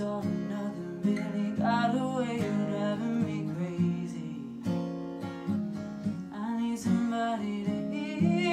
saw nothing really got away driving me crazy. I need somebody to hear